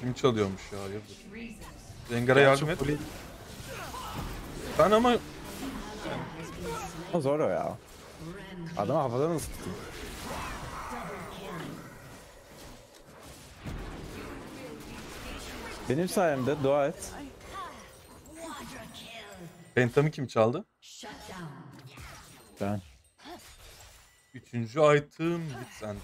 Kim çalıyormuş ya hayırdır. Rengar'a yardım et. Ben ama Zor o ya. Adamı havadan ısıttım. Benim sayemde dua et. Pentamı kim çaldı? Ben. Üçüncü item Blitzend.